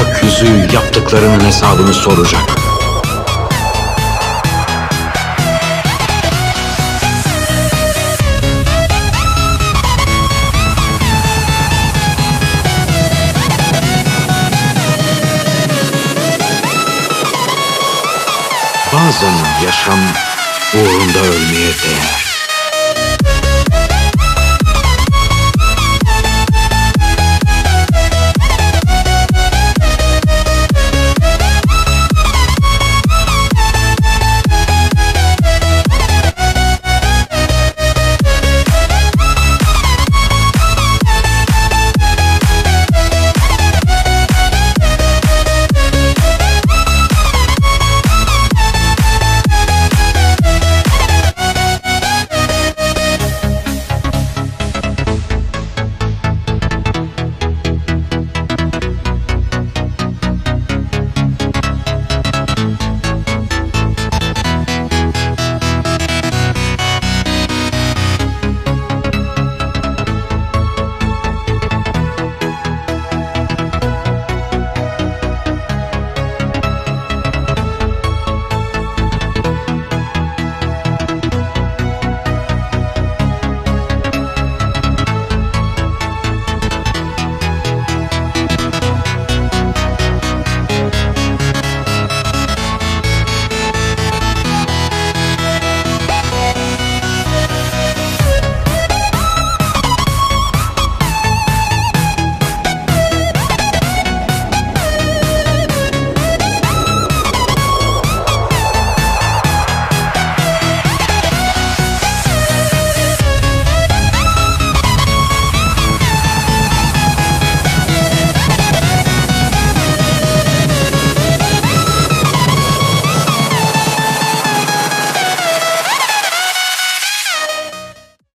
gökyüzü yaptıklarının hesabını soracak. Bazen yaşam uğrunda ölmeye değer.